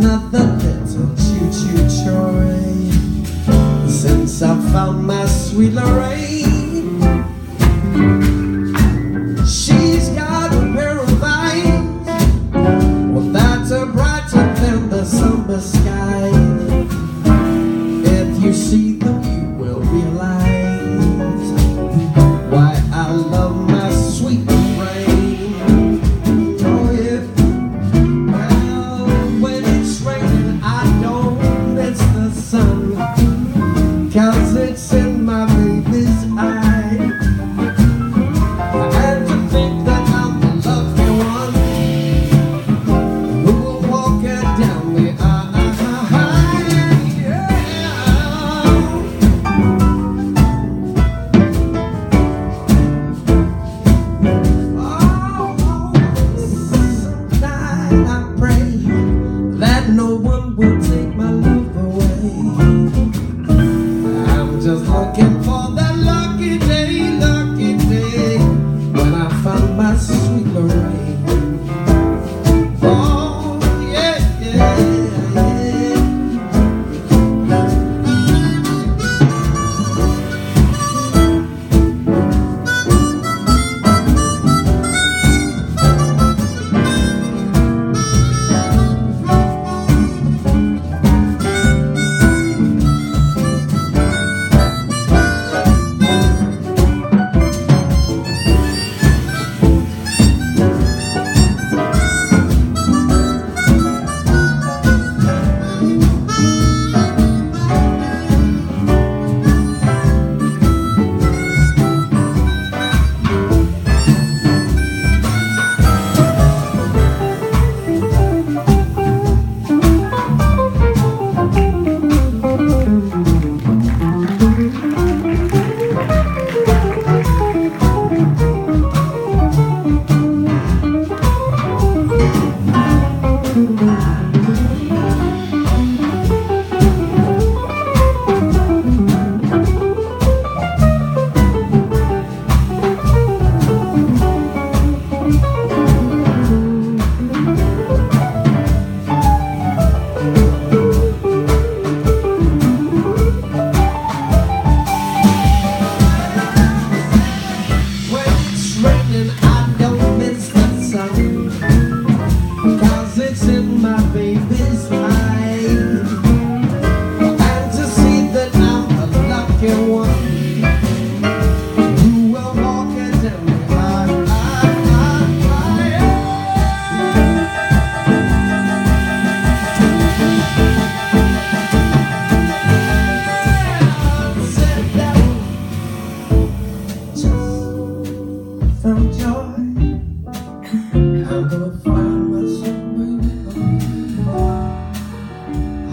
Not the little choo-choo train Since I found my sweet Lorraine I'm just looking for that lucky day, lucky day when I my sweet and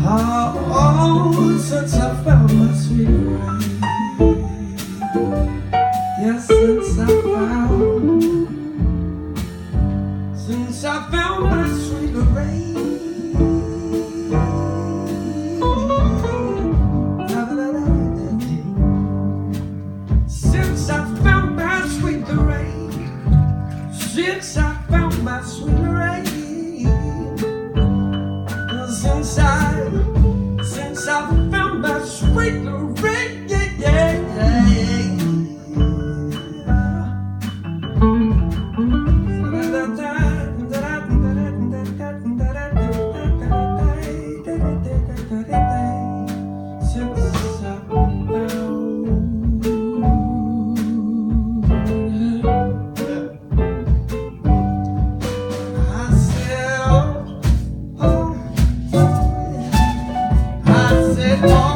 Since I found my sweet rain? Yes, since I found, since I found my sweet rain. since I found my sweet rain. Oh.